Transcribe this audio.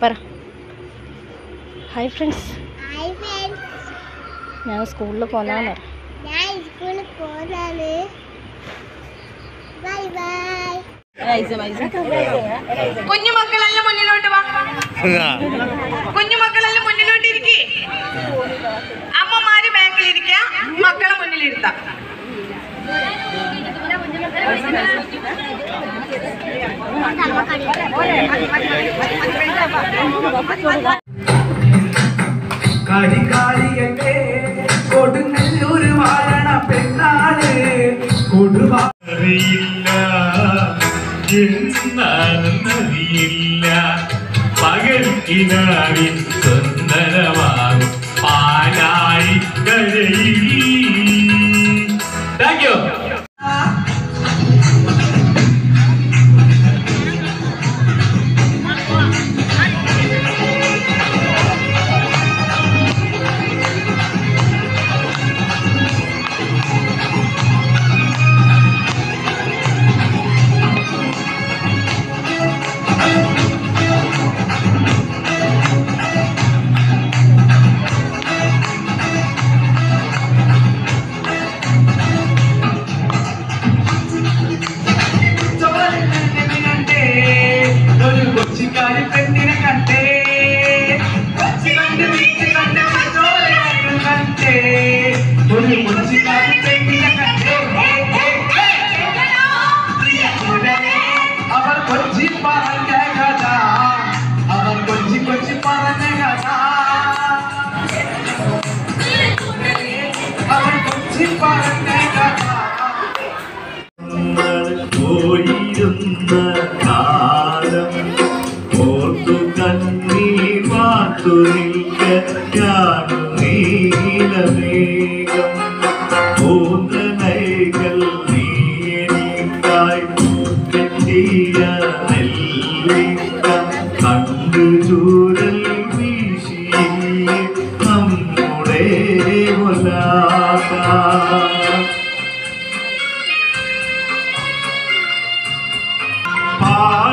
പറ. Hi friends hi friends ഞാൻ സ്കൂളിൽ പോന്നാന്ന് പറ ഞാൻ സ്കൂളിൽ പോകുന്നതാണ് ബൈ ബൈ കുഞ്ഞുമക്കളെല്ലാം മുന്നിലോട്ട് വാ. കുഞ്ഞുമക്കളെല്ലാം മുന്നിലോട്ട് ഇരിക്കേ അമ്മമാര് ബാക്കിൽ ഇരിക്കാം മക്കളെ മുന്നിലിരുത്താം. കരികാളിയല്ലേ കൊടുങ്ങല്ലൂർ വാഴണ പെണ്ണാണ് കൊടുവാറിയില്ല എന്താണെന്നറിയില്ല പകൽക്കിനാവിൻ സുന്ദരമാകും പോയിരുന്ന കാലം ഓർത്തു കണ്ണീർ വാർത്തു നിൽക്കാനു നീലമേഘം പൂന്തനൈകൾ നീ പൂക്കെട്ടിയ കെട്ടിയ നെല്ലിക്ക കണ്ടു ചൂരൽ വീശി. നമ്മുടെ മുലാകാം